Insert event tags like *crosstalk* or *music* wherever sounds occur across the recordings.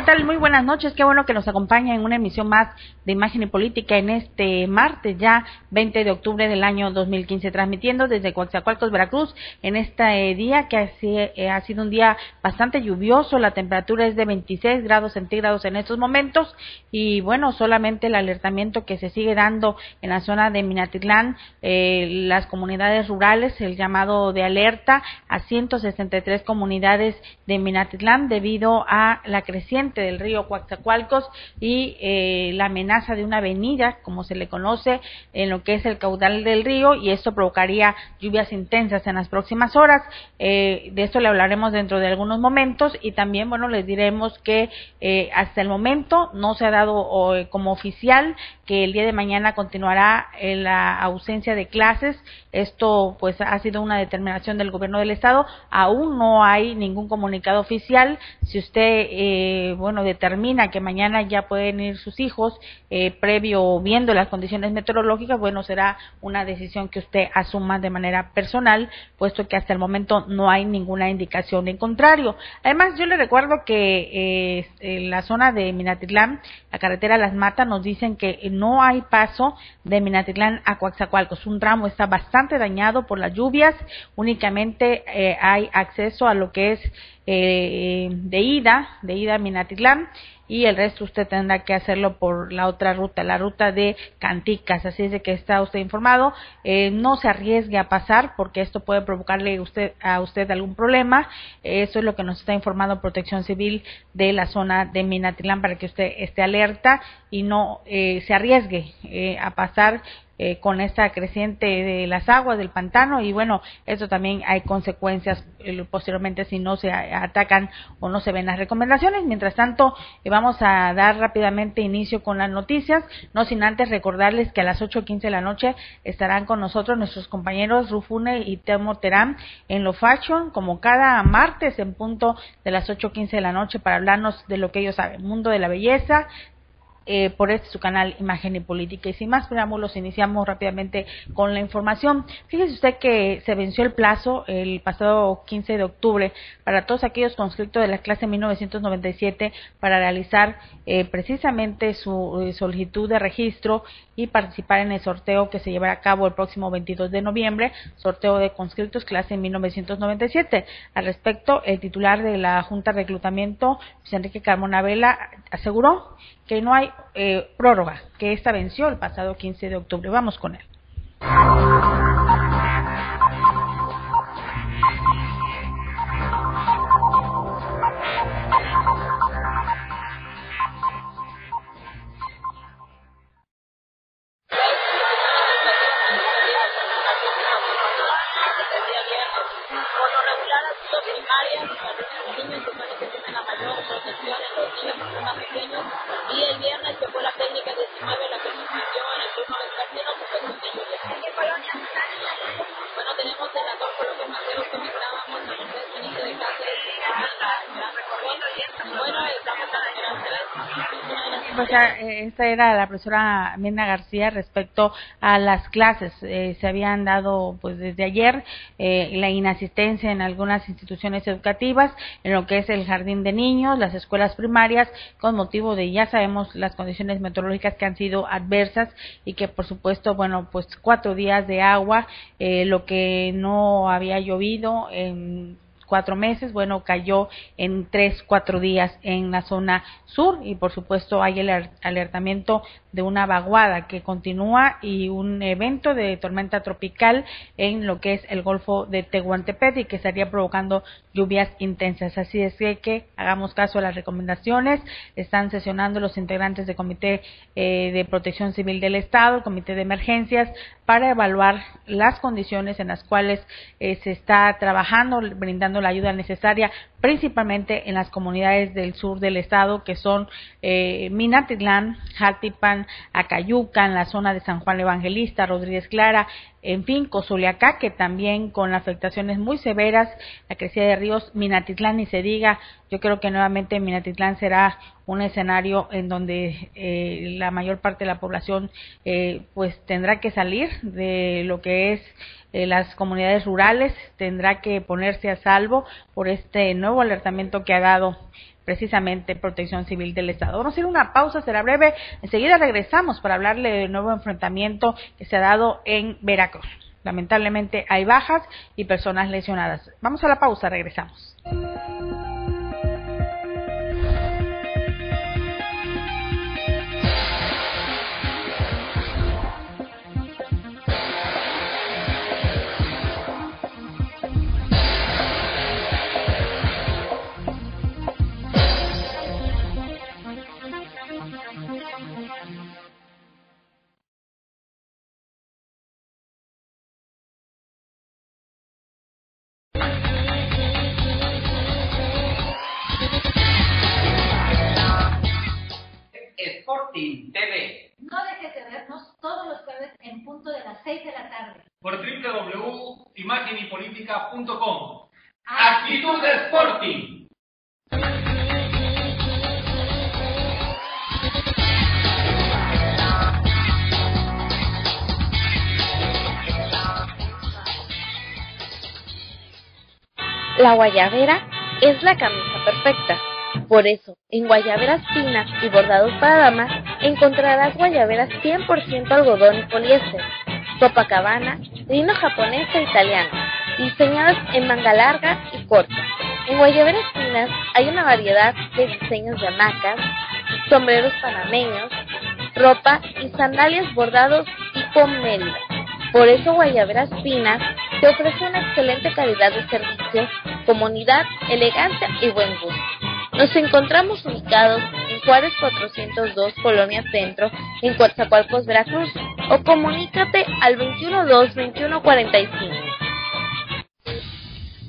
¿qué tal? Muy buenas noches. Qué bueno que nos acompaña en una emisión más de Imagen y Política en este martes, ya 20 de octubre del año 2015, transmitiendo desde Coaxacualcos, Veracruz, en este día que eh, ha sido un día bastante lluvioso. La temperatura es de 26 grados centígrados en estos momentos y, bueno, solamente el alertamiento que se sigue dando en la zona de Minatitlán, eh, las comunidades rurales, el llamado de alerta a 163 comunidades de Minatitlán debido a la creciente del río Coatzacoalcos y eh, la amenaza de una avenida, como se le conoce, en lo que es el caudal del río y esto provocaría lluvias intensas en las próximas horas. Eh, de esto le hablaremos dentro de algunos momentos y también, bueno, les diremos que eh, hasta el momento no se ha dado como oficial que el día de mañana continuará la ausencia de clases. Esto, pues, ha sido una determinación del gobierno del estado. Aún no hay ningún comunicado oficial. Si usted eh, bueno, determina que mañana ya pueden ir sus hijos, eh, previo viendo las condiciones meteorológicas, bueno, será una decisión que usted asuma de manera personal, puesto que hasta el momento no hay ninguna indicación en contrario. Además, yo le recuerdo que eh, en la zona de Minatitlán, la carretera Las Matas, nos dicen que no hay paso de Minatitlán a Coaxacualcos. Un tramo está bastante dañado por las lluvias, únicamente hay acceso a lo que es eh, de ida, de ida a Minatitlán, y el resto usted tendrá que hacerlo por la otra ruta, la ruta de Canticas. Así es de que está usted informado. Eh, no se arriesgue a pasar porque esto puede provocarle usted, a usted algún problema. eso es lo que nos está informando Protección Civil de la zona de Minatitlán para que usted esté alerta y no eh, se arriesgue eh, a pasar eh, con esta creciente de las aguas del pantano y bueno, eso también hay consecuencias eh, posteriormente si no se atacan o no se ven las recomendaciones. Mientras tanto, eh, vamos a dar rápidamente inicio con las noticias, no sin antes recordarles que a las 8.15 de la noche estarán con nosotros nuestros compañeros Rufune y Temo Terán en Lo Fashion, como cada martes en punto de las 8.15 de la noche para hablarnos de lo que ellos saben, mundo de la belleza, eh, por este su canal Imagen y Política. Y sin más preámbulos, iniciamos rápidamente con la información. Fíjese usted que se venció el plazo el pasado 15 de octubre para todos aquellos conscriptos de la clase 1997 para realizar eh, precisamente su eh, solicitud de registro y participar en el sorteo que se llevará a cabo el próximo 22 de noviembre, sorteo de conscriptos clase 1997. Al respecto, el titular de la Junta de Reclutamiento, Enrique Carmona Vela, aseguró que no hay eh, prórroga, que esta venció el pasado 15 de octubre. Vamos con él. Eh, esta era la profesora Mirna García respecto a las clases. Eh, se habían dado pues desde ayer eh, la inasistencia en algunas instituciones educativas, en lo que es el jardín de niños, las escuelas primarias, con motivo de ya sabemos las condiciones meteorológicas que han sido adversas y que por supuesto, bueno, pues cuatro días de agua, lo que no había llovido en cuatro meses, bueno, cayó en tres, cuatro días en la zona sur y por supuesto hay el alertamiento de una vaguada que continúa y un evento de tormenta tropical en lo que es el Golfo de Tehuantepec y que estaría provocando lluvias intensas. Así es que, hagamos caso a las recomendaciones. Están sesionando los integrantes del Comité eh, de Protección Civil del Estado, el Comité de Emergencias, para evaluar las condiciones en las cuales eh, se está trabajando, brindando la ayuda necesaria, principalmente en las comunidades del sur del estado, que son eh, Minatitlán, Jaltipan, Acayuca, en la zona de San Juan Evangelista, Rodríguez Clara, en fin, Cozuliacá, que también con afectaciones muy severas, la crecida de ríos, Minatitlán, ni se diga, yo creo que nuevamente Minatitlán será un escenario en donde eh, la mayor parte de la población eh, pues tendrá que salir de lo que es eh, las comunidades rurales tendrá que ponerse a salvo por este nuevo alertamiento que ha dado precisamente Protección Civil del Estado. Vamos a ir una pausa, será breve. Enseguida regresamos para hablarle del nuevo enfrentamiento que se ha dado en Veracruz. Lamentablemente hay bajas y personas lesionadas. Vamos a la pausa, regresamos. TV. No dejes de vernos todos los jueves en punto de las 6 de la tarde. Por www.imagenypolitica.com. Actitud Sporting. La guayabera es la camisa perfecta por eso, en guayaberas finas y bordados para damas, encontrarás guayaberas 100% algodón y poliéster, Copacabana, lino japonés e italiano, diseñadas en manga larga y corta. En guayaberas finas hay una variedad de diseños de hamacas, sombreros panameños, ropa y sandalias bordados tipo Mérida. Por eso Guayaberas Finas te ofrece una excelente calidad de servicio, comunidad, elegancia y buen gusto. Nos encontramos ubicados en Juárez 402, Colonia Centro, en Coatzacoalcos, Veracruz, o comunícate al 212-2145.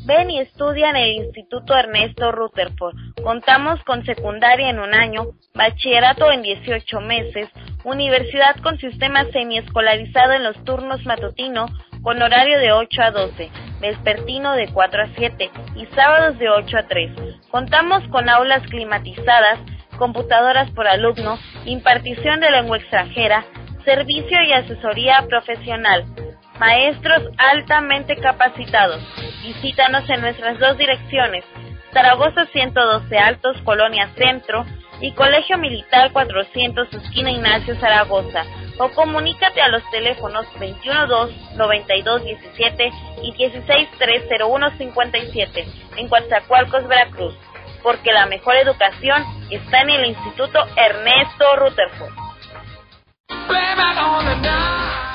Ven y estudia en el Instituto Ernesto Rutherford. Contamos con secundaria en un año, bachillerato en 18 meses, universidad con sistema semiescolarizado en los turnos matutino con horario de 8 a 12, vespertino de 4 a 7 y sábados de 8 a 3. Contamos con aulas climatizadas, computadoras por alumno, impartición de lengua extranjera, servicio y asesoría profesional maestros altamente capacitados. Visítanos en nuestras dos direcciones, Zaragoza 112 Altos, Colonia Centro, y Colegio Militar 400, esquina Ignacio Zaragoza, o comunícate a los teléfonos 212-9217 y 1630157 en Coatzacoalcos, Veracruz, porque la mejor educación está en el Instituto Ernesto Rutherford.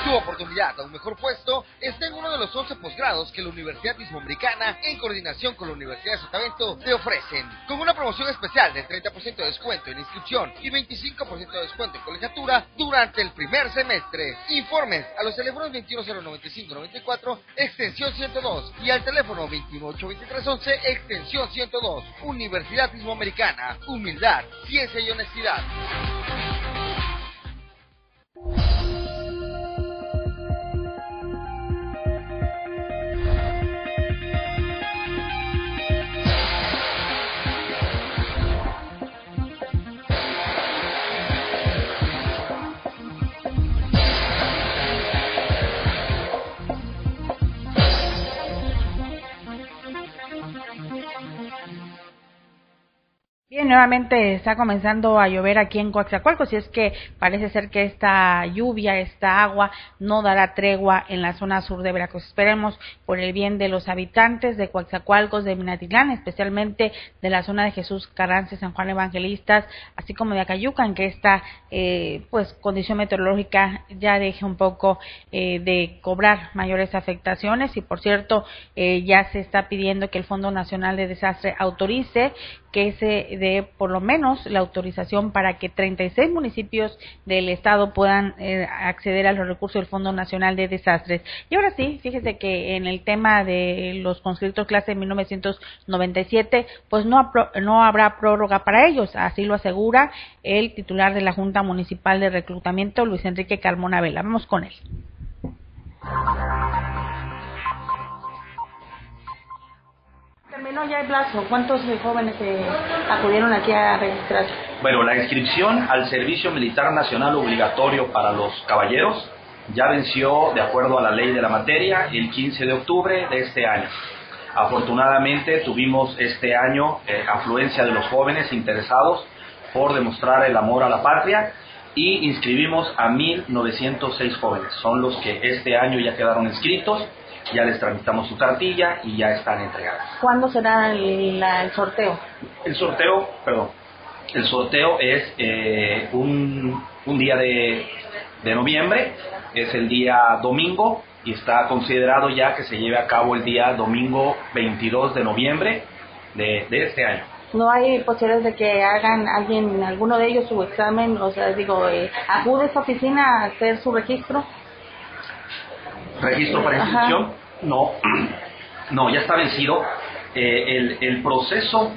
Tu oportunidad a un mejor puesto está en uno de los 11 posgrados que la Universidad Mismoamericana, en coordinación con la Universidad de Sotavento, te ofrecen. Con una promoción especial del 30% de descuento en inscripción y 25% de descuento en colegiatura durante el primer semestre. Informes a los teléfonos 2109594, extensión 102 y al teléfono 2182311, extensión 102. Universidad Mismoamericana. Humildad, ciencia y honestidad. you *laughs* Nuevamente está comenzando a llover aquí en Coaxacualcos y es que parece ser que esta lluvia, esta agua no dará tregua en la zona sur de Veracruz. Esperemos por el bien de los habitantes de Coaxacualcos, de Minatitlán, especialmente de la zona de Jesús Carranza, San Juan Evangelistas, así como de Acayucan, que esta eh, pues condición meteorológica ya deje un poco eh, de cobrar mayores afectaciones y por cierto eh, ya se está pidiendo que el Fondo Nacional de Desastre autorice que se dé por lo menos la autorización para que 36 municipios del estado puedan eh, acceder a los recursos del Fondo Nacional de Desastres. Y ahora sí, fíjese que en el tema de los conscriptos clase de 1997, pues no, no habrá prórroga para ellos, así lo asegura el titular de la Junta Municipal de Reclutamiento, Luis Enrique Carmona Vela. Vamos con él. Terminó ya el plazo. ¿Cuántos jóvenes acudieron aquí a registrarse? Bueno, la inscripción al Servicio Militar Nacional obligatorio para los caballeros ya venció, de acuerdo a la ley de la materia, el 15 de octubre de este año. Afortunadamente tuvimos este año eh, afluencia de los jóvenes interesados por demostrar el amor a la patria y inscribimos a 1.906 jóvenes. Son los que este año ya quedaron inscritos, ya les tramitamos su cartilla y ya están entregados. ¿Cuándo será el, la- el sorteo? El sorteo, perdón, el sorteo es eh, un, un día de, de noviembre, es el día domingo y está considerado ya que se lleve a cabo el día domingo 22 de noviembre de, de este año. ¿No hay posibilidades de que hagan alguien, alguno de ellos su examen? O sea, digo, eh, ¿acude a esa oficina a hacer su registro? Registro para Ajá. inscripción, no, *clears throat* no, ya está vencido. Eh, el, el proceso,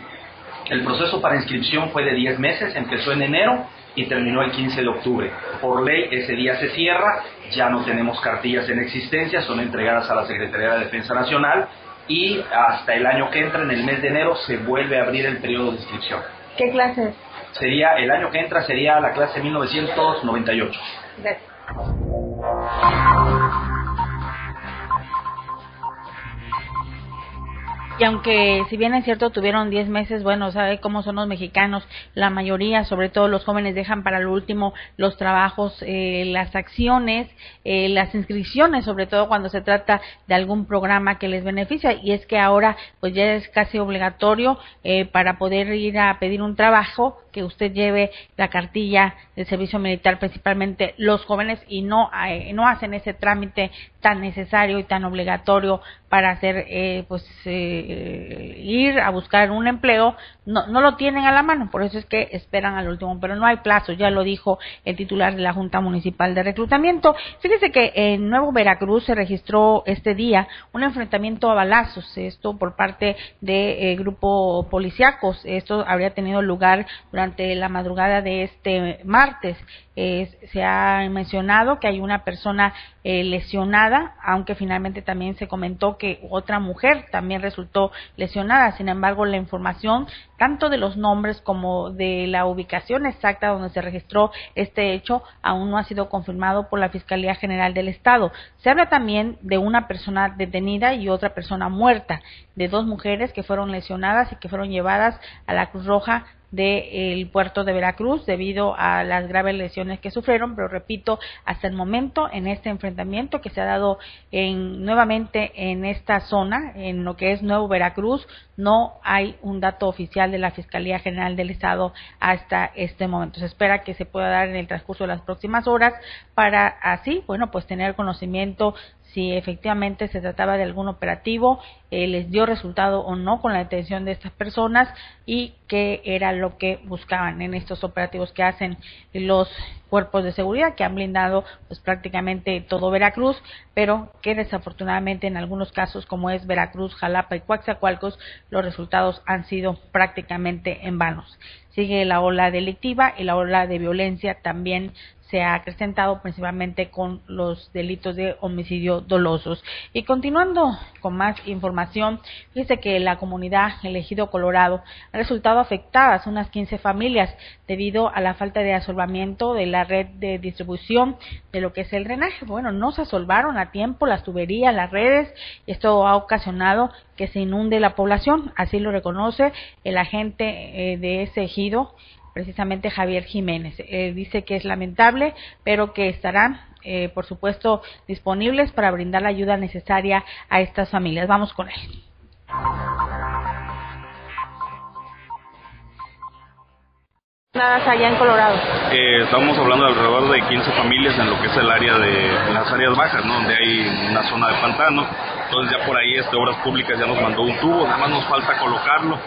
el proceso para inscripción fue de 10 meses, empezó en enero y terminó el 15 de octubre. Por ley ese día se cierra, ya no tenemos cartillas en existencia, son entregadas a la Secretaría de Defensa Nacional y hasta el año que entra, en el mes de enero, se vuelve a abrir el periodo de inscripción. ¿Qué clases? Sería, el año que entra sería la clase 1998. Gracias. Y aunque, si bien es cierto, tuvieron 10 meses, bueno, sabe cómo son los mexicanos, la mayoría, sobre todo los jóvenes, dejan para lo último los trabajos, eh, las acciones, eh, las inscripciones, sobre todo cuando se trata de algún programa que les beneficia. Y es que ahora, pues ya es casi obligatorio eh, para poder ir a pedir un trabajo que usted lleve la cartilla del servicio militar, principalmente los jóvenes, y no, eh, no hacen ese trámite tan necesario y tan obligatorio para hacer, eh, pues, eh, ir a buscar un empleo, no, no lo tienen a la mano, por eso es que esperan al último, pero no hay plazo, ya lo dijo el titular de la Junta Municipal de Reclutamiento. Fíjese que en Nuevo Veracruz se registró este día un enfrentamiento a balazos, esto por parte de eh, grupo policíacos, esto habría tenido lugar durante la madrugada de este martes. Eh, se ha mencionado que hay una persona eh, lesionada, aunque finalmente también se comentó que otra mujer también resultó lesionada. Sin embargo, la información tanto de los nombres como de la ubicación exacta donde se registró este hecho aún no ha sido confirmado por la Fiscalía General del Estado. Se habla también de una persona detenida y otra persona muerta, de dos mujeres que fueron lesionadas y que fueron llevadas a la Cruz Roja del puerto de Veracruz debido a las graves lesiones que sufrieron, pero repito, hasta el momento en este enfrentamiento que se ha dado en, nuevamente en esta zona, en lo que es Nuevo Veracruz, no hay un dato oficial de la Fiscalía General del Estado hasta este momento. Se espera que se pueda dar en el transcurso de las próximas horas para así, bueno, pues tener conocimiento si efectivamente se trataba de algún operativo, eh, les dio resultado o no con la detención de estas personas y qué era lo que buscaban en estos operativos que hacen los cuerpos de seguridad que han blindado pues prácticamente todo Veracruz, pero que desafortunadamente en algunos casos como es Veracruz, Jalapa y Coaxacualcos los resultados han sido prácticamente en vanos. Sigue la ola delictiva y la ola de violencia también se ha acrecentado principalmente con los delitos de homicidio dolosos. Y continuando con más información, dice que la comunidad elegido Colorado ha resultado afectadas unas 15 familias debido a la falta de asolvamiento de la red de distribución de lo que es el drenaje. Bueno, no se asolvaron a tiempo las tuberías, las redes, y esto ha ocasionado que se inunde la población. Así lo reconoce el agente eh, de ese ejido, precisamente Javier Jiménez. Eh, dice que es lamentable, pero que estarán, eh, por supuesto, disponibles para brindar la ayuda necesaria a estas familias. Vamos con él. Allá en Colorado. Eh, estamos hablando de alrededor de 15 familias en lo que es el área de en las áreas bajas, ¿no? donde hay una zona de pantano. Entonces ya por ahí este, Obras Públicas ya nos mandó un tubo, nada más nos falta colocarlo.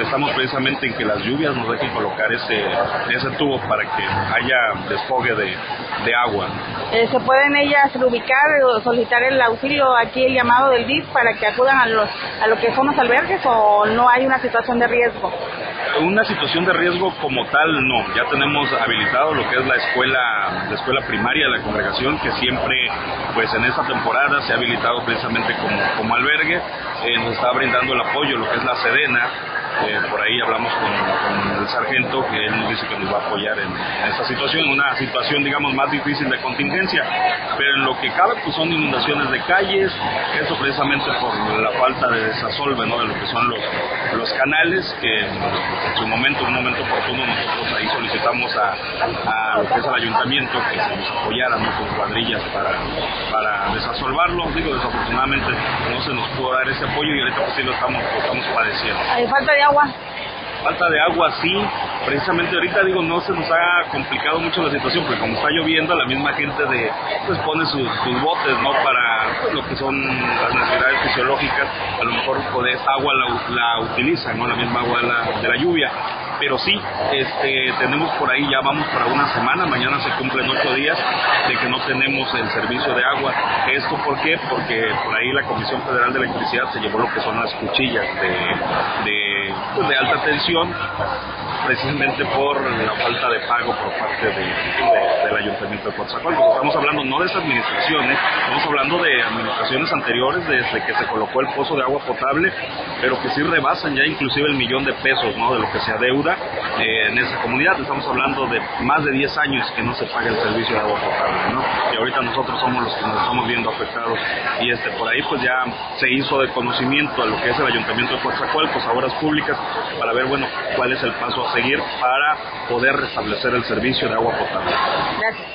Estamos precisamente en que las lluvias nos dejen colocar ese, ese tubo para que haya desfogue de, de agua. Eh, ¿Se pueden ellas reubicar o solicitar el auxilio aquí, el llamado del DIF para que acudan a, los, a lo que son los albergues o no hay una situación de riesgo? Una situación de riesgo como tal, no. Ya tenemos habilitado lo que es la escuela, la escuela primaria de la congregación, que siempre, pues en esta temporada se ha habilitado precisamente como, como albergue. Eh, nos está brindando el apoyo lo que es la Sedena, Eh, por ahí hablamos con, el sargento que él dice que nos va a apoyar en, esta situación, una situación digamos más difícil de contingencia, pero en lo que cabe pues son inundaciones de calles, eso precisamente por la falta de desasolve ¿no? de lo que son los, los canales, que en su momento, en un momento oportuno nosotros ahí solicitamos a, a lo que es el ayuntamiento que nos apoyaran con cuadrillas para, para desasolvarlo, digo desafortunadamente no se nos pudo dar ese apoyo y ahorita pues sí lo estamos, lo estamos padeciendo. ¿Hay falta de falta de agua sí, precisamente ahorita digo no se nos ha complicado mucho la situación porque como está lloviendo la misma gente de pues pone sus, botes no para pues, lo que son las necesidades fisiológicas. A lo mejor con esa agua la, la utilizan no la misma agua de la, de la lluvia. Pero sí, este, tenemos por ahí, ya vamos para una semana, mañana se cumplen ocho días de que no tenemos el servicio de agua. ¿Esto por qué? Porque por ahí la Comisión Federal de Electricidad se llevó lo que son las cuchillas de, de, pues, de alta tensión precisamente por la falta de pago por parte de, del Ayuntamiento de Coatzacoalcos. Estamos hablando no de esa administración, ¿eh? estamos hablando de administraciones anteriores desde que se colocó el pozo de agua potable, pero que sí rebasan ya inclusive el millón de pesos ¿no? de lo que se adeuda eh, en esa comunidad. Estamos hablando de más de 10 años que no se paga el servicio de agua potable. ¿no? Y ahorita nosotros somos los que nos estamos viendo afectados. Y este por ahí pues ya se hizo de conocimiento a lo que es el Ayuntamiento de Coatzacoalcos, a obras públicas, para ver bueno cuál es el paso a seguir para poder restablecer el servicio de agua potable. Gracias.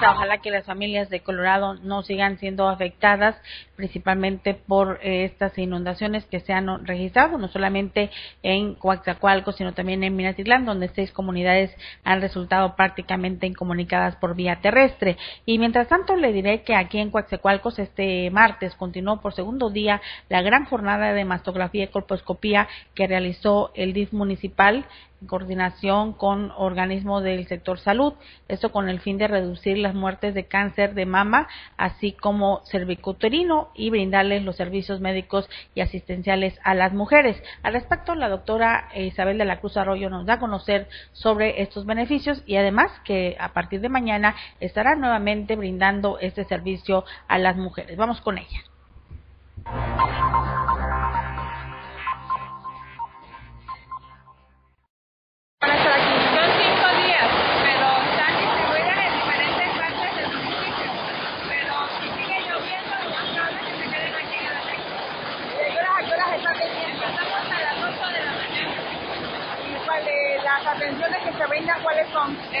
Ojalá que las familias de Colorado no sigan siendo afectadas, principalmente por eh, estas inundaciones que se han registrado, no solamente en Coaxacualco, sino también en Minatitlán, donde seis comunidades han resultado prácticamente incomunicadas por vía terrestre. Y mientras tanto, le diré que aquí en Coaxacualcos este martes continuó por segundo día la gran jornada de mastografía y colposcopía que realizó el DIF municipal en coordinación con organismos del sector salud, esto con el fin de reducir las muertes de cáncer de mama, así como cervicuterino y brindarles los servicios médicos y asistenciales a las mujeres. Al respecto, la doctora Isabel de la Cruz Arroyo nos da a conocer sobre estos beneficios y además que a partir de mañana estará nuevamente brindando este servicio a las mujeres. Vamos con ella.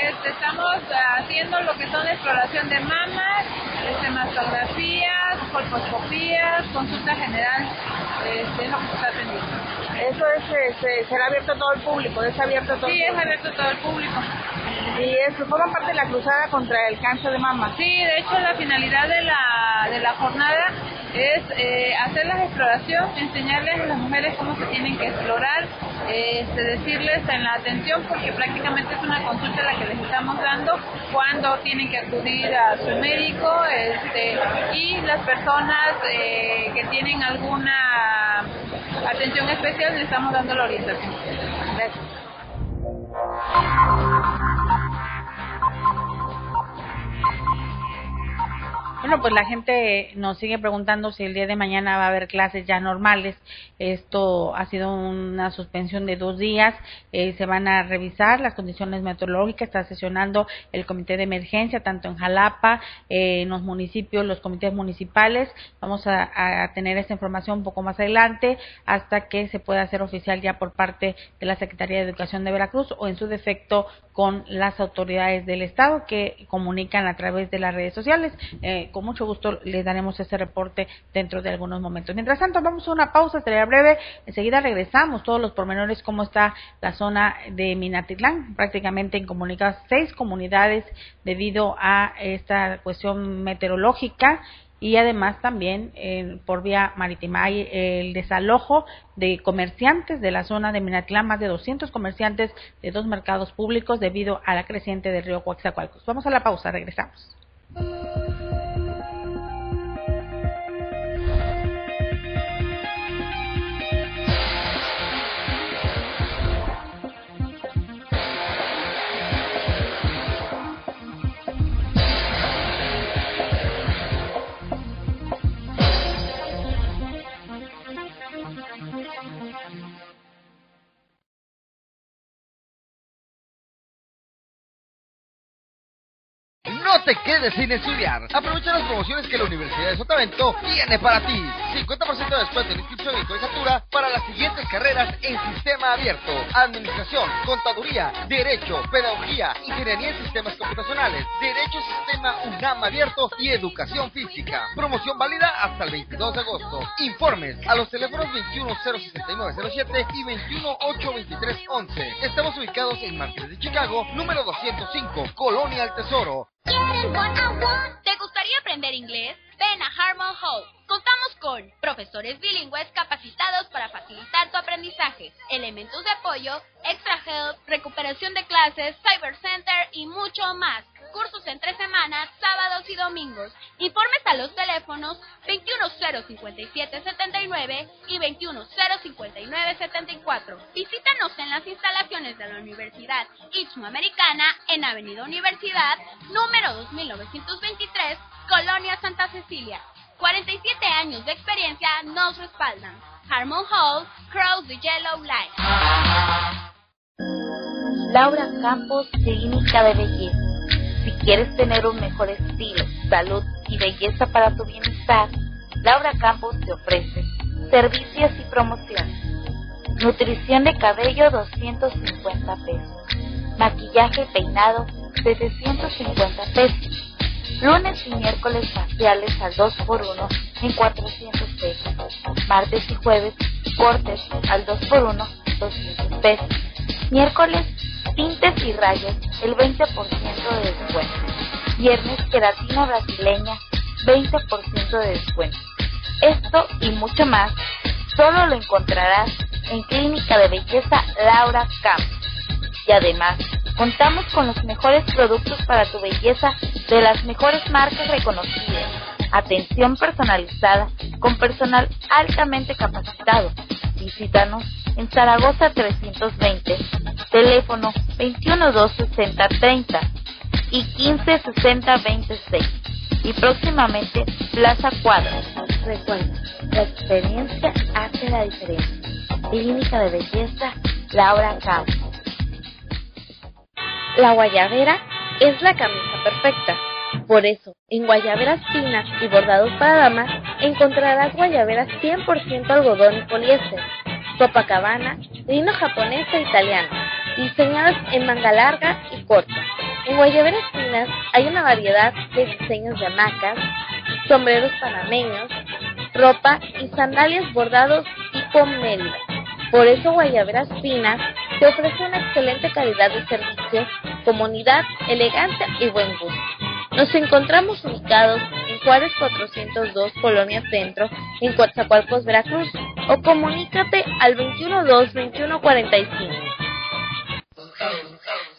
Este, estamos haciendo lo que son exploración de mamas, este, mastografías, colposcopías, consulta general, este, es lo que está atendiendo. Eso es, este, será abierto a todo el público, es abierto a todo Sí, es abierto a todo el público. ¿Y eso forma parte de la cruzada contra el cáncer de mama? Sí, de hecho la finalidad de la, de la jornada es eh, hacer la exploración, enseñarles a las mujeres cómo se tienen que explorar, este, decirles en la atención, porque prácticamente es una consulta la que les estamos dando, cuando tienen que acudir a su médico este, y las personas eh, que tienen alguna atención especial les estamos dando la orientación. Bueno, pues la gente nos sigue preguntando si el día de mañana va a haber clases ya normales. Esto ha sido una suspensión de dos días. Eh, se van a revisar las condiciones meteorológicas. Está sesionando el comité de emergencia, tanto en Jalapa, eh, en los municipios, los comités municipales. Vamos a, tener esta información un poco más adelante hasta que se pueda hacer oficial ya por parte de la Secretaría de Educación de Veracruz o en su defecto con las autoridades del Estado que comunican a través de las redes sociales. Eh, con mucho gusto les daremos ese reporte dentro de algunos momentos. Mientras tanto, vamos a una pausa, sería breve. Enseguida regresamos todos los pormenores, cómo está la zona de Minatitlán, prácticamente incomunicadas seis comunidades debido a esta cuestión meteorológica y además también eh, por vía marítima hay el desalojo de comerciantes de la zona de Minatlán, más de 200 comerciantes de dos mercados públicos debido a la creciente del río Coaxacualcos. Vamos a la pausa, regresamos. Te quedes sin estudiar. Aprovecha las promociones que la Universidad de Sotavento tiene para ti. 50% de descuento en inscripción y colegiatura para las siguientes carreras en sistema abierto. Administración, contaduría, derecho, pedagogía, ingeniería en sistemas computacionales, derecho sistema UNAM abierto y educación física. Promoción válida hasta el 22 de agosto. Informes a los teléfonos 2106907 y 2182311. Estamos ubicados en Martínez de Chicago, número 205, Colonia al Tesoro. ¿Te gustaría aprender inglés? Ven a Harmon Hall. Contamos con profesores bilingües capacitados para facilitar tu aprendizaje, elementos de apoyo, extra help, recuperación de clases, cyber center y mucho más. Cursos en tres semanas, sábados y domingos. Informes a los teléfonos 2105779 y 2105974. Visítanos en las instalaciones de la Universidad Americana en Avenida Universidad, número 2923, Colonia Santa Cecilia. 47 años de experiencia nos respaldan. Harmon Hall, Cross the Yellow Line. Laura Campos, Clínica de Belleza. Quieres tener un mejor estilo, salud y belleza para tu bienestar, Laura Campos te ofrece servicios y promociones. Nutrición de cabello 250 pesos. Maquillaje y peinado 750 pesos Lunes y miércoles faciales al 2x1 en 400 pesos. Martes y jueves cortes al 2x1 200 pesos. Miércoles tintes y rayas el 20% de descuento. Viernes queratina brasileña 20% de descuento. Esto y mucho más solo lo encontrarás en Clínica de Belleza Laura Campos. Y además Contamos con los mejores productos para tu belleza de las mejores marcas reconocidas. Atención personalizada con personal altamente capacitado. Visítanos en Zaragoza 320, teléfono 2126030 y 156026 y próximamente Plaza Cuadra. Recuerda, la experiencia hace la diferencia. Clínica de Belleza Laura Campos. La guayabera es la camisa perfecta. Por eso, en guayaberas finas y bordados para damas, encontrarás guayaberas 100% algodón y poliéster, Copacabana, lino japonés e italiano, diseñadas en manga larga y corta. En guayaberas finas hay una variedad de diseños de hamacas, sombreros panameños, ropa y sandalias bordados tipo Mérida. Por eso Guayaberas Finas te ofrece una excelente calidad de servicio, comunidad, elegancia y buen gusto. Nos encontramos ubicados en Juárez 402, Colonia Centro, en Coatzacoalcos, Veracruz, o comunícate al 212-2145.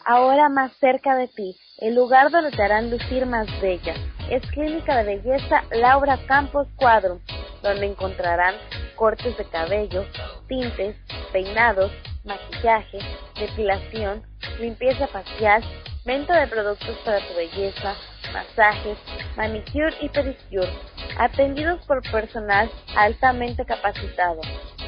Ahora más cerca de ti, el lugar donde te harán lucir más bella, es Clínica de Belleza Laura Campos Cuadro, donde encontrarán cortes de cabello, tintes, peinados, maquillaje, depilación, limpieza facial, venta de productos para tu belleza, masajes, manicure y pedicure, atendidos por personal altamente capacitado,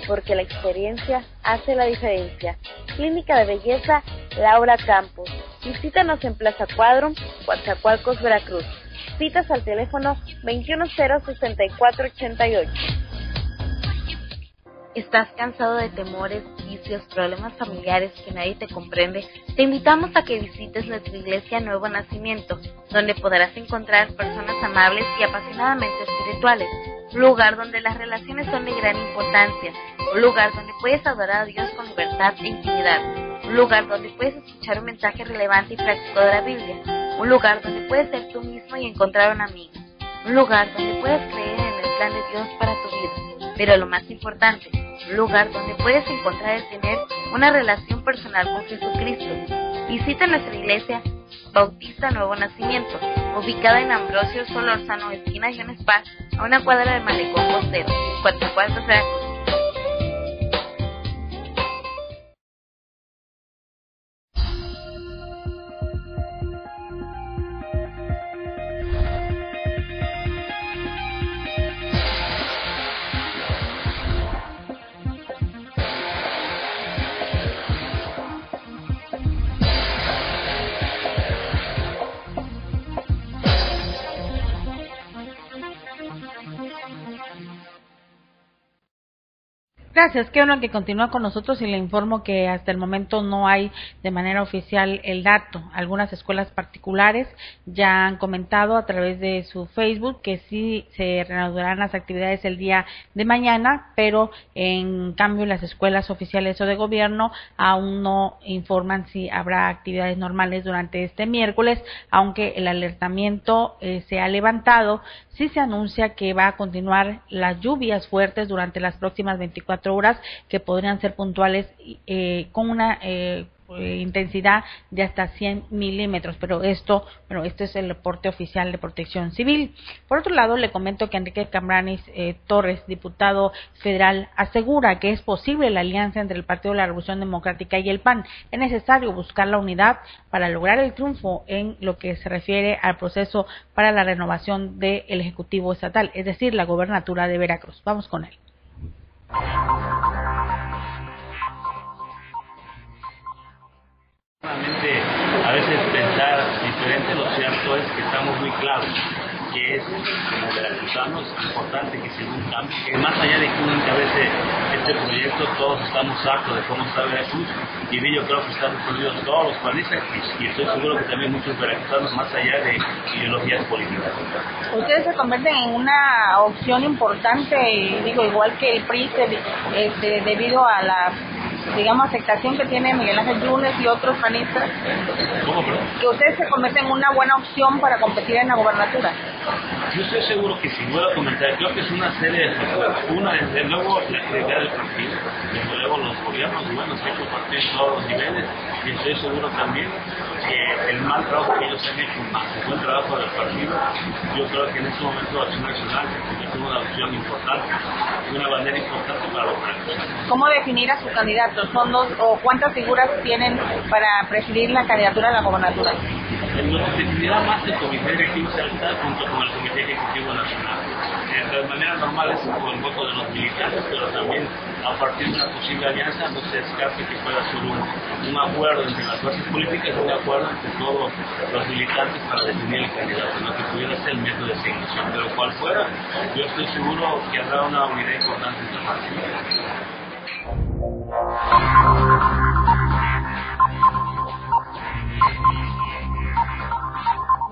porque la experiencia hace la diferencia. Clínica de Belleza Laura Campos. Visítanos en Plaza Cuadro, Coatzacoalcos, Veracruz. Citas al teléfono 210-6488. ¿Estás cansado de temores, problemas familiares que nadie te comprende? Te invitamos a que visites nuestra iglesia Nuevo Nacimiento, donde podrás encontrar personas amables y apasionadamente espirituales. Un lugar donde las relaciones son de gran importancia. Un lugar donde puedes adorar a Dios con libertad e intimidad. Un lugar donde puedes escuchar un mensaje relevante y práctico de la Biblia. Un lugar donde puedes ser tú mismo y encontrar un amigo. Un lugar donde puedes creer en el plan de Dios para tu vida pero lo más importante, un lugar donde puedes encontrar el tener una relación personal con Jesucristo. Visita nuestra iglesia Bautista Nuevo Nacimiento, ubicada en Ambrosio Solorzano, esquina Jones Paz, a una cuadra de Malecón Costero, Cuatro Gracias, bueno que continúa con nosotros y le informo que hasta el momento no hay de manera oficial el dato. Algunas escuelas particulares ya han comentado a través de su Facebook que sí se reanudarán las actividades el día de mañana, pero en cambio las escuelas oficiales o de gobierno aún no informan si habrá actividades normales durante este miércoles, aunque el alertamiento eh, se ha levantado, sí se anuncia que va a continuar las lluvias fuertes durante las próximas 24 horas que podrían ser puntuales eh, con una eh, eh, intensidad de hasta 100 milímetros, pero esto, bueno, este es el reporte oficial de Protección Civil. Por otro lado, le comento que Enrique Cambranis Torres, diputado federal, asegura que es posible la alianza entre el Partido de la Revolución Democrática y el PAN. Es necesario buscar la unidad para lograr el triunfo en lo que se refiere al proceso para la renovación del Ejecutivo Estatal, es decir, la gobernatura de Veracruz. Vamos con él. A veces pensar diferente, lo cierto es que estamos muy claros que es, como veracruzanos, importante que se un cambio, que más allá de que uno encabece este proyecto, todos estamos hartos de cómo está Veracruz, y en ello creo que están incluidos todos los panistas, y, estoy seguro que también muchos veracruzanos, más allá de ideologías políticas. Ustedes se convierten en una opción importante, digo, igual que el PRI, este, debido a la digamos, aceptación que tiene Miguel Ángel Yunes y otros panistas, que ustedes se convierten en una buena opción para competir en la gobernatura. Yo estoy seguro que si vuelvo a comentar, creo que es una serie de factores. Una, desde luego, la actividad del partido, desde luego los gobiernos, y bueno, se ha hecho partido en todos los niveles, y estoy seguro también que el mal trabajo que ellos han hecho, más el buen trabajo del partido, yo creo que en este momento la Acción Nacional es una opción importante, una bandera importante para los partidos. ¿Cómo definir a su candidato? ¿Son dos o cuántas figuras tienen para presidir la candidatura a la gobernatura? En nuestra actividad más el Comité Ejecutivo Central junto con el Comité Ejecutivo Nacional. De manera normal es con el voto de los militares, pero también a partir de una posible alianza no se descarte que pueda ser un, acuerdo entre las fuerzas políticas, un acuerdo entre todos los militantes para definir el candidato, no que pudiera ser el método de designación, pero cual fuera, yo estoy seguro que habrá una unidad importante entre el partido.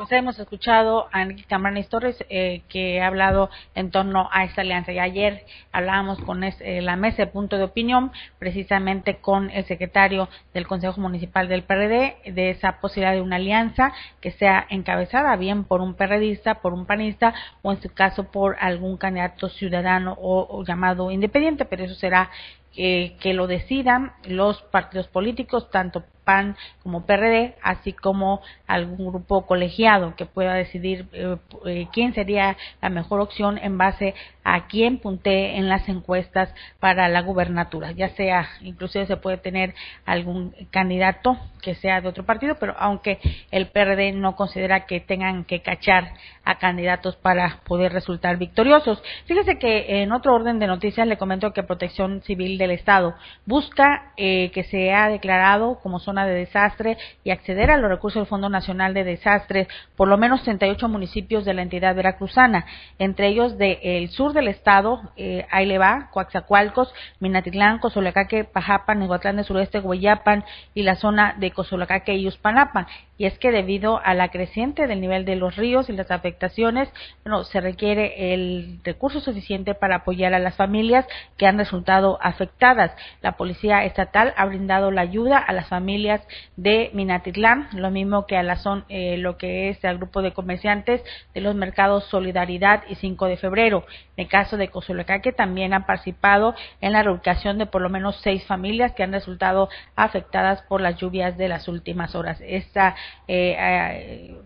Pues hemos escuchado a Enrique Camarnes Torres eh, que ha hablado en torno a esta alianza. Y ayer hablábamos con eh, la mesa de punto de opinión, precisamente con el secretario del Consejo Municipal del PRD, de esa posibilidad de una alianza que sea encabezada bien por un perredista, por un panista o en su caso por algún candidato ciudadano o llamado independiente, pero eso será que lo decidan los partidos políticos, tanto PAN como PRD, así como algún grupo colegiado que pueda decidir eh, eh, quién sería la mejor opción en base a quién puntee en las encuestas para la gubernatura, ya sea, inclusive se puede tener algún candidato que sea de otro partido, pero aunque el PRD no considera que tengan que cachar a candidatos para poder resultar victoriosos. Fíjese que en otro orden de noticias le comento que Protección Civil del Estado busca eh, que sea declarado como zona de desastre y acceder a los recursos del Fondo Nacional de Desastres por lo menos 38 municipios de la entidad veracruzana, entre ellos del sur del estado, eh, Aileba, Coaxacualcos, Minatitlán, Cozolacaque, Pajapan, Iguatlán de Sureste, Hueyapan y la zona de Cozolacaque y Uspanapan. Y es que debido a la creciente del nivel de los ríos y las afectaciones, bueno, se requiere el recurso suficiente para apoyar a las familias que han resultado afectadas. La Policía Estatal ha brindado la ayuda a las familias de Minatitlán, lo mismo que a la zona, eh, lo que es el grupo de comerciantes de los mercados Solidaridad y 5 de febrero. En el caso de Cozolacaque también han participado en la reubicación de por lo menos seis familias que han resultado afectadas por las lluvias de las últimas horas. Esta eh, eh,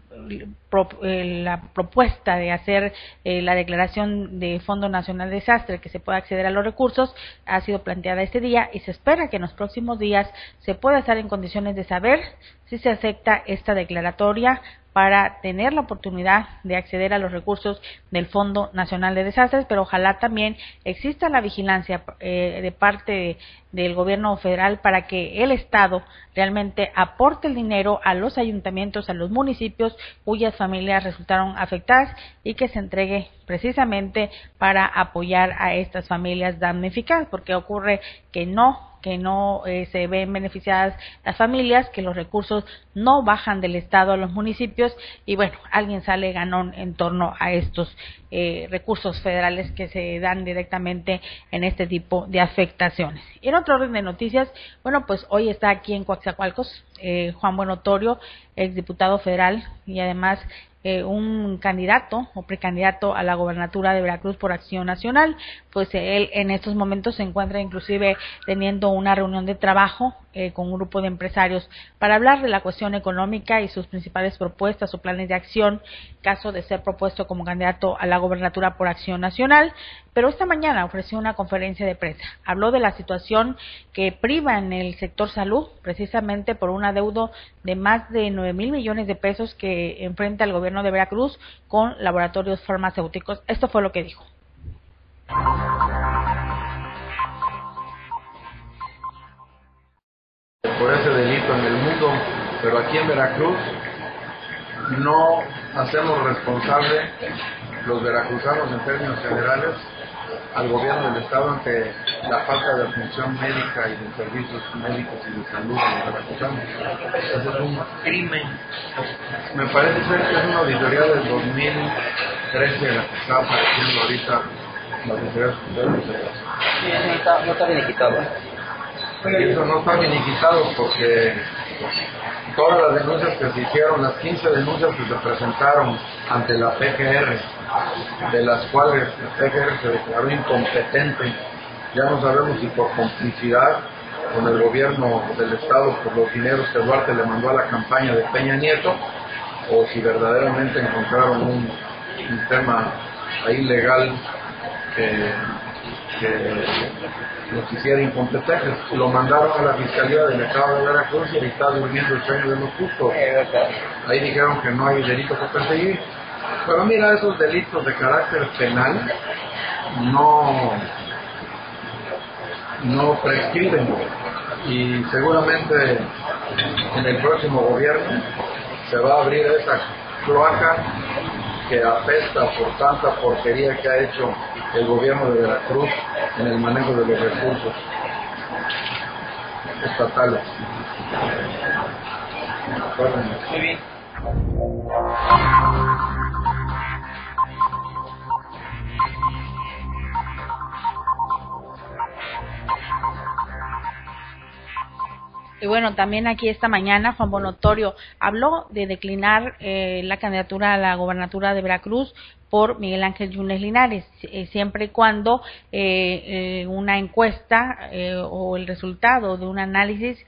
eh, la propuesta de hacer la declaración de Fondo Nacional de Desastre que se pueda acceder a los recursos ha sido planteada este día y se espera que en los próximos días se pueda estar en condiciones de saber si se acepta esta declaratoria para tener la oportunidad de acceder a los recursos del Fondo Nacional de Desastres, pero ojalá también exista la vigilancia eh, de parte del gobierno federal para que el Estado realmente aporte el dinero a los ayuntamientos, a los municipios cuyas familias resultaron afectadas y que se entregue precisamente para apoyar a estas familias damnificadas, porque ocurre que no que no eh, se ven beneficiadas las familias, que los recursos no bajan del Estado a los municipios y bueno, alguien sale ganón en torno a estos eh, recursos federales que se dan directamente en este tipo de afectaciones. Otro orden de noticias, bueno, pues hoy está aquí en Coaxacualcos eh, Juan Buenotorio, exdiputado federal y además eh, un candidato o precandidato a la gobernatura de Veracruz por Acción Nacional, pues él en estos momentos se encuentra inclusive teniendo una reunión de trabajo eh, con un grupo de empresarios para hablar de la cuestión económica y sus principales propuestas o planes de acción, caso de ser propuesto como candidato a la gobernatura por Acción Nacional. Pero esta mañana ofreció una conferencia de prensa. Habló de la situación que priva en el sector salud, precisamente por un adeudo de más de nueve mil millones de pesos que enfrenta el gobierno de Veracruz con laboratorios farmacéuticos. Esto fue lo que dijo. Por ese delito en el mundo, pero aquí en Veracruz no hacemos responsable los veracruzanos en términos generales al gobierno del Estado ante la falta de atención médica y de servicios médicos y de salud de los veracruzanos. Ese es un crimen. Me parece ser que es una auditoría del 2013 la que está apareciendo ahorita la auditoría superior. Sí, no no está bien quitado. Eso no está bien quitado porque todas las denuncias que se hicieron, las 15 denuncias que se presentaron ante la PGR, de las cuales la PGR se declaró incompetente, ya no sabemos si por complicidad con el gobierno del Estado por los dineros que Duarte le mandó a la campaña de Peña Nieto, o si verdaderamente encontraron un, un tema ahí legal que, que los hiciera incompetentes. Lo mandaron a la Fiscalía del Estado de Veracruz y está durmiendo el sueño de los justos. Ahí dijeron que no hay delito que perseguir. Pero mira, esos delitos de carácter penal no, no prescriben y seguramente en el próximo gobierno se va a abrir esa cloaca que apesta por tanta porquería que ha hecho el gobierno de Veracruz en el manejo de los recursos estatales. Muy. Y bueno, también aquí esta mañana Juan Bonotorio habló de declinar eh, la candidatura a la gobernatura de Veracruz por Miguel Ángel Yunes Linares, eh, siempre y cuando eh, eh una encuesta eh, o el resultado de un análisis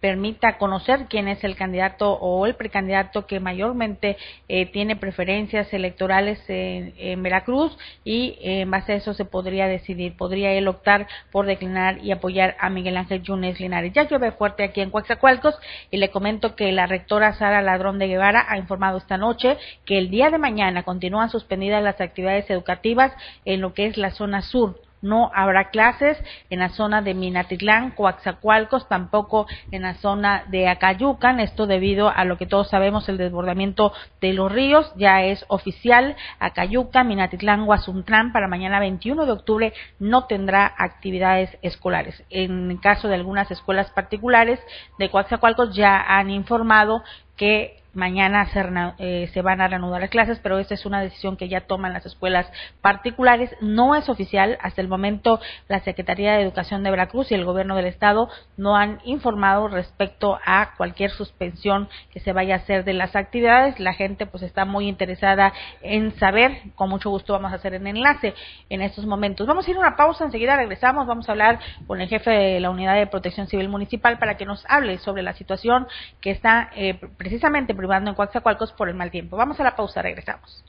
permita conocer quién es el candidato o el precandidato que mayormente eh, tiene preferencias electorales en, Veracruz y eh, en base a eso se podría decidir, podría él optar por declinar y apoyar a Miguel Ángel Yunes Linares. Ya llueve fuerte aquí en Coaxacualcos y le comento que la rectora Sara Ladrón de Guevara ha informado esta noche que el día de mañana continúan suspendidas las actividades educativas en lo que es la zona sur no habrá clases en la zona de Minatitlán, Coaxacualcos, tampoco en la zona de Acayucan, esto debido a lo que todos sabemos, el desbordamiento de los ríos, ya es oficial, Acayucan, Minatitlán, Guazuntlán, para mañana 21 de octubre no tendrá actividades escolares. En el caso de algunas escuelas particulares de Coaxacualcos ya han informado que mañana se, eh, se, van a reanudar las clases, pero esta es una decisión que ya toman las escuelas particulares. No es oficial. Hasta el momento, la Secretaría de Educación de Veracruz y el Gobierno del Estado no han informado respecto a cualquier suspensión que se vaya a hacer de las actividades. La gente pues está muy interesada en saber. Con mucho gusto vamos a hacer el enlace en estos momentos. Vamos a ir a una pausa. Enseguida regresamos. Vamos a hablar con el jefe de la Unidad de Protección Civil Municipal para que nos hable sobre la situación que está eh, precisamente privando en Coaxacualcos por el mal tiempo. Vamos a la pausa, regresamos.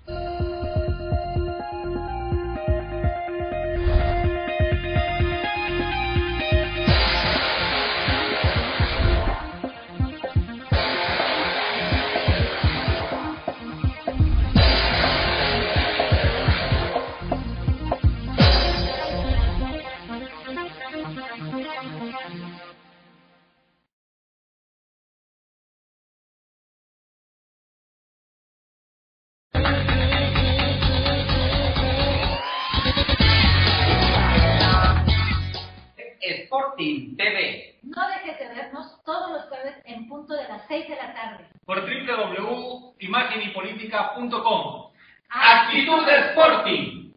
Las 6 de la tarde. Por www.imagenypolitica.com. Actitud Sporting.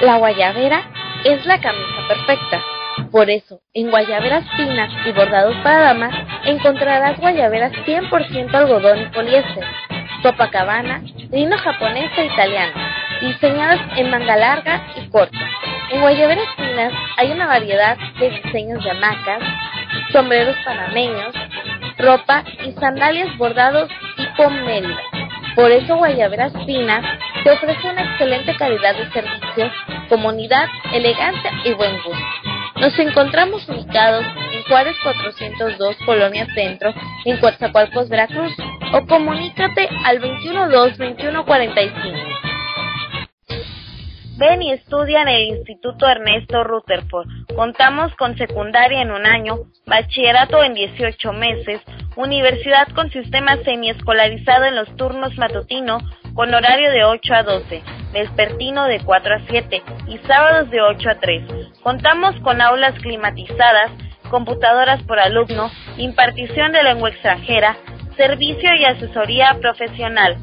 La guayabera es la camisa perfecta. Por eso, en guayaberas finas y bordados para damas, encontrarás guayaberas 100% algodón y poliéster, Copacabana, lino japonés e italiano, diseñadas en manga larga y corta. En guayaberas finas hay una variedad de diseños de hamacas, sombreros panameños, ropa y sandalias bordados tipo Mérida. Por eso Guayaberas Finas te ofrece una excelente calidad de servicio, comunidad, elegancia y buen gusto. Nos encontramos ubicados en Juárez 402, Colonia Centro, en Coatzacoalcos, Veracruz, o comunícate al 212-2145. Ven y estudia en el Instituto Ernesto Rutherford. Contamos con secundaria en un año, bachillerato en 18 meses, universidad con sistema semiescolarizado en los turnos matutino con horario de 8 a 12, vespertino de 4 a 7 y sábados de 8 a 3. Contamos con aulas climatizadas, computadoras por alumno, impartición de lengua extranjera, servicio y asesoría profesional,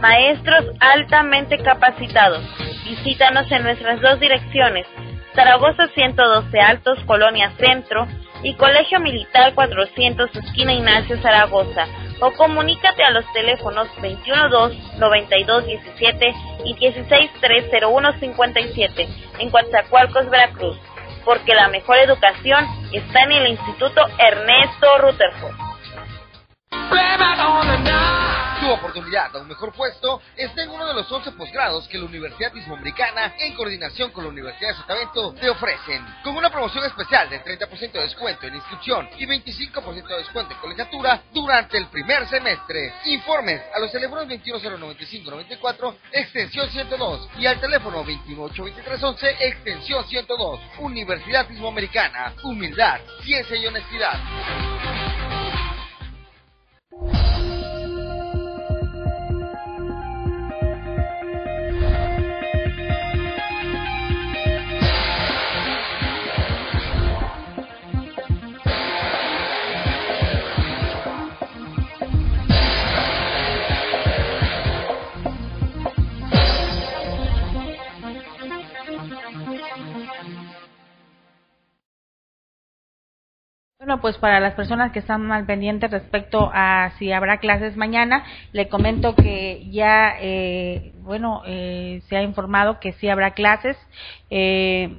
maestros altamente capacitados. Visítanos en nuestras dos direcciones, Zaragoza 112 Altos, Colonia Centro, y Colegio Militar 400, esquina Ignacio Zaragoza, o comunícate a los teléfonos 212-9217 y 1630157 en Coatzacoalcos, Veracruz, porque la mejor educación está en el Instituto Ernesto Rutherford. Tu oportunidad a un mejor puesto está en uno de los 11 posgrados que la Universidad Hispanoamericana, en coordinación con la Universidad de Sotavento, te ofrecen. Con una promoción especial de 30% de descuento en inscripción y 25% de descuento en colegiatura durante el primer semestre. Informes a los teléfonos 2109594, extensión 102 y al teléfono 2182311, extensión 102. Universidad Hispanoamericana. Humildad, ciencia y honestidad. Bueno, pues para las personas que están al pendiente respecto a si habrá clases mañana, le comento que ya, eh, bueno, eh, se ha informado que sí habrá clases, eh,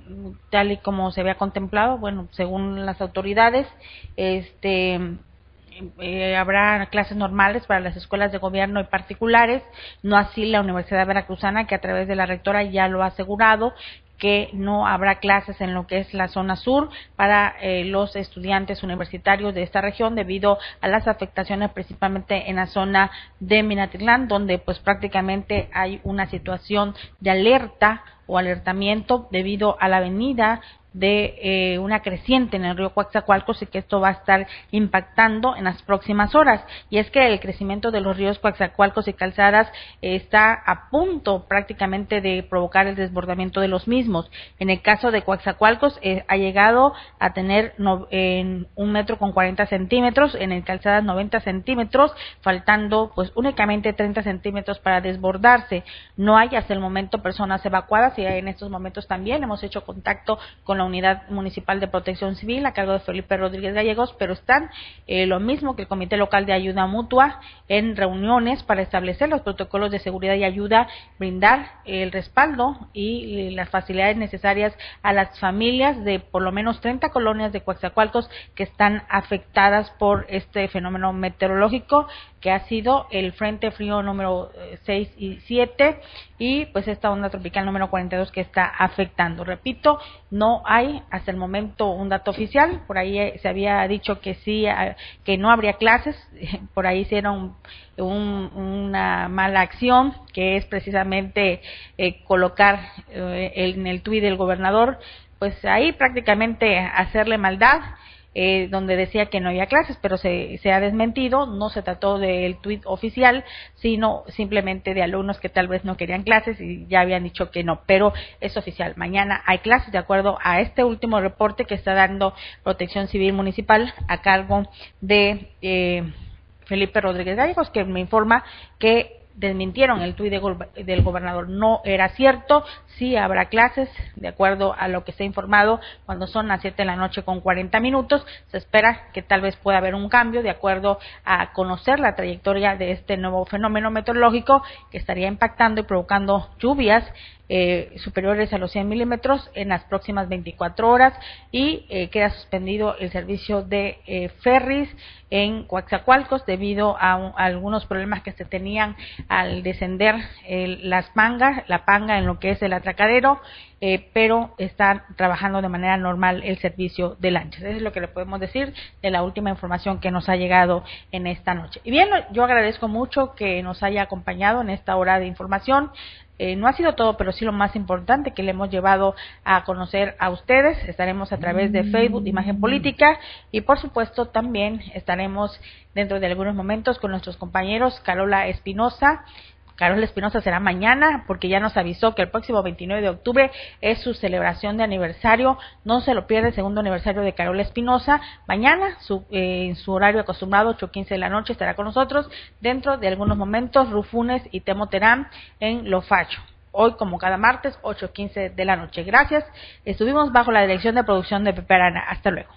tal y como se había contemplado, bueno, según las autoridades, este, eh, habrá clases normales para las escuelas de gobierno y particulares, no así la Universidad Veracruzana, que a través de la rectora ya lo ha asegurado que no habrá clases en lo que es la zona sur para eh, los estudiantes universitarios de esta región debido a las afectaciones principalmente en la zona de Minatitlán donde pues prácticamente hay una situación de alerta o alertamiento debido a la avenida de eh, una creciente en el río Coaxacualcos y que esto va a estar impactando en las próximas horas. Y es que el crecimiento de los ríos Coaxacualcos y Calzadas está a punto prácticamente de provocar el desbordamiento de los mismos. En el caso de Coaxacualcos eh, ha llegado a tener en un metro con 40 centímetros, en el Calzadas 90 centímetros, faltando pues únicamente 30 centímetros para desbordarse. No hay hasta el momento personas evacuadas y en estos momentos también hemos hecho contacto con la Unidad Municipal de Protección Civil a cargo de Felipe Rodríguez Gallegos, pero están eh, lo mismo que el Comité Local de Ayuda Mutua en reuniones para establecer los protocolos de seguridad y ayuda, brindar el respaldo y las facilidades necesarias a las familias de por lo menos 30 colonias de Coaxacualcos que están afectadas por este fenómeno meteorológico que ha sido el Frente Frío número 6 eh, y 7 y pues esta onda tropical número 42 que está afectando. Repito, no hay hasta el momento un dato oficial, por ahí eh, se había dicho que sí, ah, que no habría clases, *laughs* por ahí hicieron una mala acción que es precisamente eh, colocar en el tuit del gobernador, pues ahí prácticamente hacerle maldad eh, donde decía que no había clases, pero se, ha desmentido, no se trató del tuit oficial, sino simplemente de alumnos que tal vez no querían clases y ya habían dicho que no, pero es oficial. Mañana hay clases de acuerdo a este último reporte que está dando Protección Civil Municipal a cargo de eh, Felipe Rodríguez Gallegos, que me informa que desmintieron el tuit del gobernador. No era cierto, sí habrá clases, de acuerdo a lo que se ha informado, cuando son las 7 de la noche con 40 minutos. Se espera que tal vez pueda haber un cambio, de acuerdo a conocer la trayectoria de este nuevo fenómeno meteorológico que estaría impactando y provocando lluvias eh, superiores a los 100 milímetros en las próximas 24 horas y eh, queda suspendido el servicio de eh, ferries en Coaxacualcos debido a, algunos problemas que se tenían al descender las mangas, la panga en lo que es el atracadero, pero están trabajando de manera normal el servicio de lanchas. Eso es lo que le podemos decir de la última información que nos ha llegado en esta noche. Y bien, yo agradezco mucho que nos haya acompañado en esta hora de información. Eh, no ha sido todo, pero sí lo más importante que le hemos llevado a conocer a ustedes. Estaremos a través de Facebook, Imagen Política, y por supuesto también estaremos dentro de algunos momentos con nuestros compañeros Carola Espinosa Carol Espinosa será mañana porque ya nos avisó que el próximo 29 de octubre es su celebración de aniversario. No se lo pierde el segundo aniversario de Carol Espinosa. Mañana, su, eh, en su horario acostumbrado, 8.15 de la noche, estará con nosotros. Dentro de algunos momentos, Rufunes y Temo Terán en Lo Facho hoy como cada martes, 8.15 de la noche. Gracias. Estuvimos bajo la dirección de producción de Pepe Arana. Hasta luego.